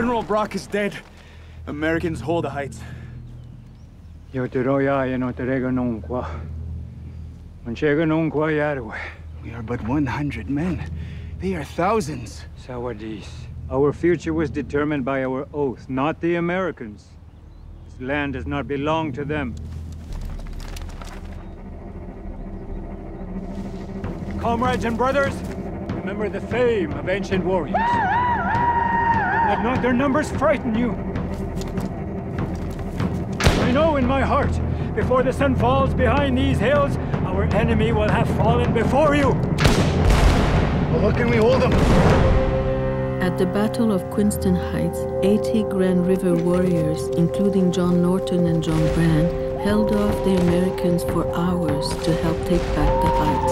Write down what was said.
General Brock is dead. Americans hold the heights. Yo te doy a no te rega nunca. Manchega nunca yarwe. We are but 100 men. They are thousands. Sawadis. Our future was determined by our oath, not the Americans. This land does not belong to them. Comrades and brothers, remember the fame of ancient warriors. Let not their numbers frighten you. I know in my heart, before the sun falls behind these hills, our enemy will have fallen before you. Well, what can we hold them? At the Battle of Queenston Heights, 80 Grand River warriors, including John Norton and John Brant, held off the Americans for hours to help take back the heights.